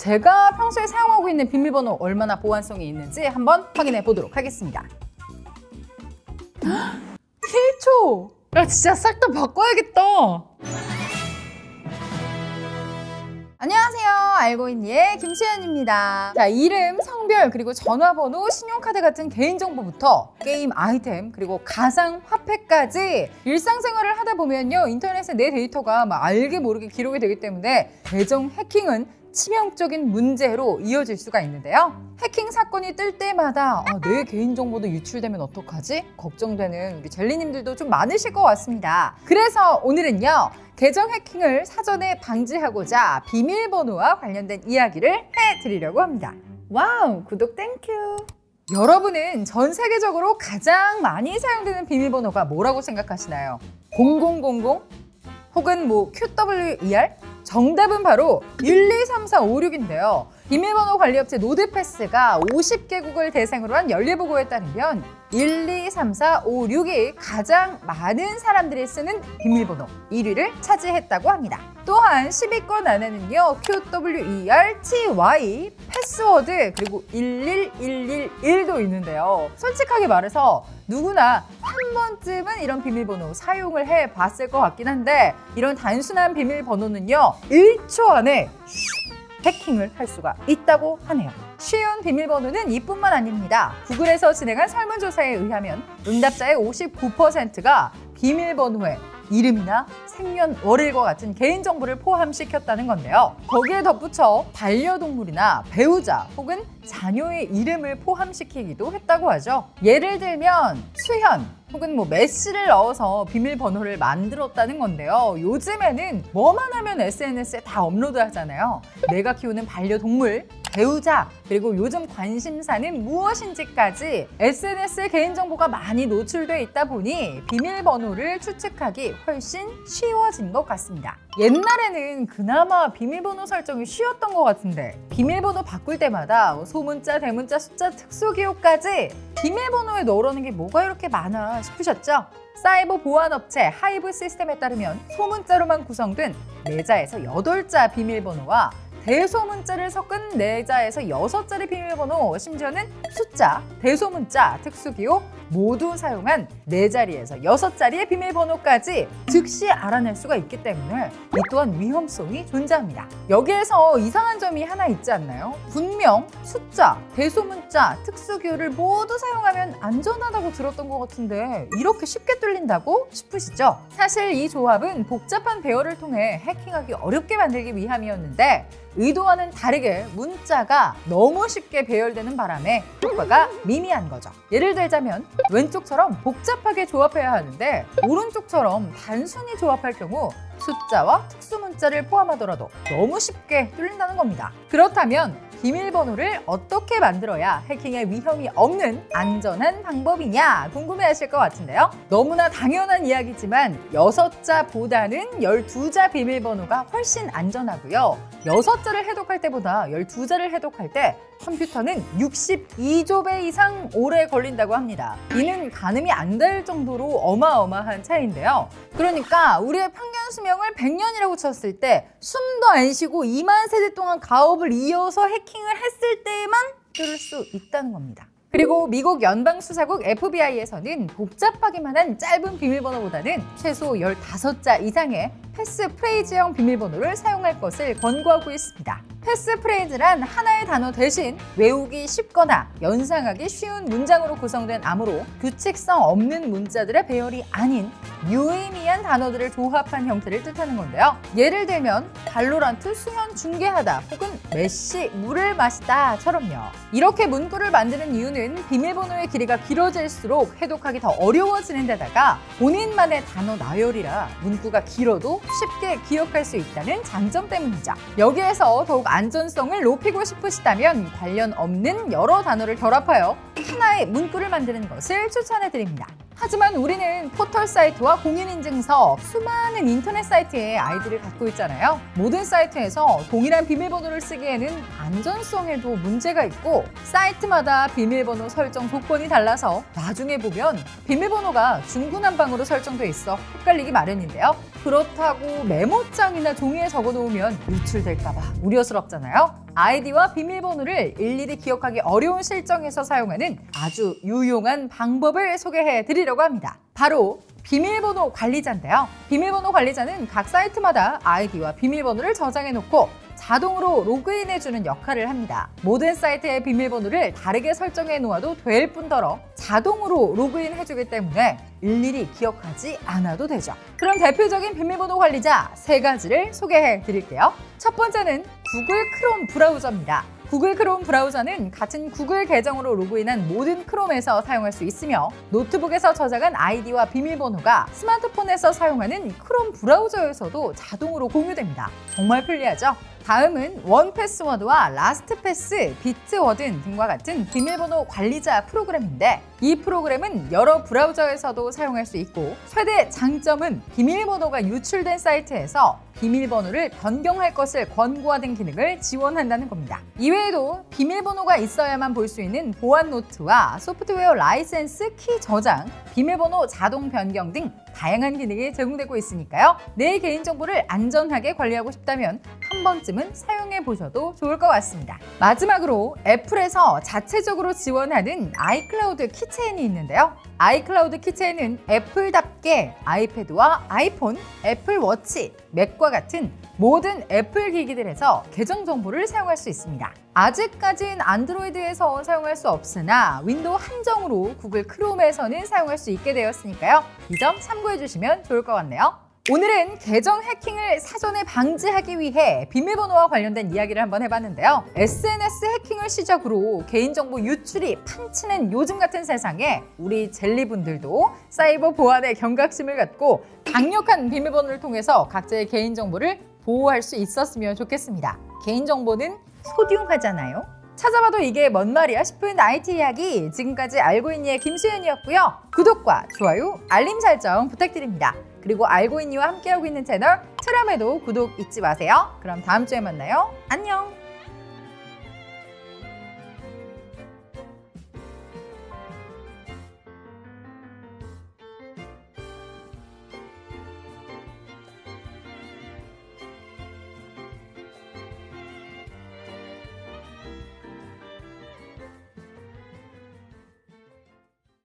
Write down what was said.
제가 평소에 사용하고 있는 비밀번호 얼마나 보안성이 있는지 한번 확인해 보도록 하겠습니다. 1초! 나 진짜 싹 다 바꿔야겠다. 안녕하세요. 알고 있니의 김수현입니다. 자, 이름, 성별, 그리고 전화번호, 신용카드 같은 개인정보부터 게임 아이템, 그리고 가상 화폐까지 일상생활을 하다 보면요. 인터넷에 내 데이터가 막 알게 모르게 기록이 되기 때문에 계정 해킹은 치명적인 문제로 이어질 수가 있는데요. 해킹 사건이 뜰 때마다 아, 내 개인정보도 유출되면 어떡하지? 걱정되는 우리 젤리님들도 좀 많으실 것 같습니다. 그래서 오늘은요. 계정 해킹을 사전에 방지하고자 비밀번호와 관련된 이야기를 해드리려고 합니다. Wow, 구독 thank you. 여러분은 전 세계적으로 가장 많이 사용되는 비밀번호가 뭐라고 생각하시나요? 0000? 혹은 뭐 QWER? 정답은 바로 123456인데요. 비밀번호 관리업체 노드패스가 50개국을 대상으로 한 연례보고에 따르면 1, 2, 3, 4, 5, 6이 가장 많은 사람들이 쓰는 비밀번호 1위를 차지했다고 합니다. 또한 10위권 안에는요. QWERTY, 패스워드 그리고 11111도 있는데요. 솔직하게 말해서 누구나 한 번쯤은 이런 비밀번호 사용을 해 봤을 것 같긴 한데 이런 단순한 비밀번호는요. 1초 안에 해킹을 할 수가 있다고 하네요. 쉬운 비밀번호는 이뿐만 아닙니다. 구글에서 진행한 설문조사에 의하면 응답자의 59%가 비밀번호에 이름이나 생년월일과 같은 개인정보를 포함시켰다는 건데요. 거기에 덧붙여 반려동물이나 배우자 혹은 자녀의 이름을 포함시키기도 했다고 하죠. 예를 들면 수현, 혹은 뭐 메시를 넣어서 비밀번호를 만들었다는 건데요. 요즘에는 뭐만 하면 SNS에 다 업로드 하잖아요. 내가 키우는 반려동물, 배우자, 그리고 요즘 관심사는 무엇인지까지 SNS에 개인정보가 많이 노출돼 있다 보니 비밀번호를 추측하기 훨씬 쉬워진 것 같습니다. 옛날에는 그나마 비밀번호 설정이 쉬웠던 것 같은데 비밀번호 바꿀 때마다 소문자, 대문자, 숫자, 특수기호까지 비밀번호에 넣으라는 게 뭐가 이렇게 많아 싶으셨죠? 사이버 보안업체 하이브 시스템에 따르면 소문자로만 구성된 4자에서 8자 비밀번호와 대소문자를 섞은 네자에서 여섯 자리 비밀번호, 심지어는 숫자, 대소문자, 특수기호 모두 사용한 네자리에서 여섯 자리의 비밀번호까지 즉시 알아낼 수가 있기 때문에 이 또한 위험성이 존재합니다. 여기에서 이상한 점이 하나 있지 않나요? 분명 숫자, 대소문자, 특수기호를 모두 사용하면 안전하다고 들었던 것 같은데 이렇게 쉽게 뚫린다고 싶으시죠? 사실 이 조합은 복잡한 배열을 통해 해킹하기 어렵게 만들기 위함이었는데 의도와는 다르게 문자가 너무 쉽게 배열되는 바람에 효과가 미미한 거죠. 예를 들자면 왼쪽처럼 복잡하게 조합해야 하는데 오른쪽처럼 단순히 조합할 경우 숫자와 특수 문자를 포함하더라도 너무 쉽게 뚫린다는 겁니다. 그렇다면 비밀번호를 어떻게 만들어야 해킹의 위험이 없는 안전한 방법이냐 궁금해하실 것 같은데요. 너무나 당연한 이야기지만 6자보다는 12자 비밀번호가 훨씬 안전하고요. 6자를 해독할 때보다 12자를 해독할 때 컴퓨터는 62조 배 이상 오래 걸린다고 합니다. 이는 가늠이 안 될 정도로 어마어마한 차이인데요. 그러니까 우리의 평균 수명을 100년이라고 쳤을 때 숨도 안 쉬고 2만 세대 동안 가업을 이어서 해킹을 했을 때만 뚫을 수 있다는 겁니다. 그리고 미국 연방수사국 FBI에서는 복잡하기만 한 짧은 비밀번호보다는 최소 15자 이상의 패스프레이즈형 비밀번호를 사용할 것을 권고하고 있습니다. 패스프레이즈란 하나의 단어 대신 외우기 쉽거나 연상하기 쉬운 문장으로 구성된 암으로 규칙성 없는 문자들의 배열이 아닌 유의미한 단어들을 조합한 형태를 뜻하는 건데요. 예를 들면 발로란트 수현 중계하다 혹은 메시 물을 마시다처럼요. 이렇게 문구를 만드는 이유는 비밀번호의 길이가 길어질수록 해독하기 더 어려워지는 데다가 본인만의 단어 나열이라 문구가 길어도 쉽게 기억할 수 있다는 장점 때문이죠. 여기에서 더욱 안전성을 높이고 싶으시다면 관련 없는 여러 단어를 결합하여 하나의 문구를 만드는 것을 추천해 드립니다. 하지만 우리는 포털 사이트와 공인인증서, 수많은 인터넷 사이트에 아이디를 갖고 있잖아요. 모든 사이트에서 동일한 비밀번호를 쓰기에는 안전성에도 문제가 있고 사이트마다 비밀번호 설정 조건이 달라서 나중에 보면 비밀번호가 중구난방으로 설정돼 있어 헷갈리기 마련인데요. 그렇다고 메모장이나 종이에 적어놓으면 유출될까봐 우려스럽잖아요. 아이디와 비밀번호를 일일이 기억하기 어려운 실정에서 사용하는 아주 유용한 방법을 소개해 드리려고 합니다. 바로 비밀번호 관리자인데요. 비밀번호 관리자는 각 사이트마다 아이디와 비밀번호를 저장해 놓고 자동으로 로그인해주는 역할을 합니다. 모든 사이트의 비밀번호를 다르게 설정해 놓아도 될 뿐더러 자동으로 로그인해주기 때문에 일일이 기억하지 않아도 되죠. 그럼 대표적인 비밀번호 관리자 세 가지를 소개해 드릴게요. 첫 번째는 구글 크롬 브라우저입니다. 구글 크롬 브라우저는 같은 구글 계정으로 로그인한 모든 크롬에서 사용할 수 있으며 노트북에서 저장한 아이디와 비밀번호가 스마트폰에서 사용하는 크롬 브라우저에서도 자동으로 공유됩니다. 정말 편리하죠? 다음은 원패스워드와 라스트패스, 비트워든 등과 같은 비밀번호 관리자 프로그램인데 이 프로그램은 여러 브라우저에서도 사용할 수 있고 최대 장점은 비밀번호가 유출된 사이트에서 비밀번호를 변경할 것을 권고하는 기능을 지원한다는 겁니다. 이외에도 비밀번호가 있어야만 볼 수 있는 보안 노트와 소프트웨어 라이센스 키 저장, 비밀번호 자동 변경 등 다양한 기능이 제공되고 있으니까요. 내 개인정보를 안전하게 관리하고 싶다면 한 번쯤은 사용해 보셔도 좋을 것 같습니다. 마지막으로 애플에서 자체적으로 지원하는 아이클라우드 키체인이 있는데요. 아이클라우드 키체인은 애플답게 아이패드와 아이폰, 애플워치, 맥과 같은 모든 애플 기기들에서 계정 정보를 사용할 수 있습니다. 아직까진 안드로이드에서 사용할 수 없으나 윈도우 한정으로 구글 크롬에서는 사용할 수 있게 되었으니까요. 이 점 참고해 주시면 좋을 것 같네요. 오늘은 계정 해킹을 사전에 방지하기 위해 비밀번호와 관련된 이야기를 한번 해봤는데요. SNS 해킹을 시작으로 개인정보 유출이 판치는 요즘 같은 세상에 우리 젤리분들도 사이버 보안의 경각심을 갖고 강력한 비밀번호를 통해서 각자의 개인정보를 보호할 수 있었으면 좋겠습니다. 개인정보는 소중하잖아요. 찾아봐도 이게 뭔 말이야 싶은 IT 이야기 지금까지 알고 있니의 김수현이었고요. 구독과 좋아요, 알림 설정 부탁드립니다. 그리고 알고 있니와 함께하고 있는 채널 트람에도 구독 잊지 마세요. 그럼 다음 주에 만나요. 안녕!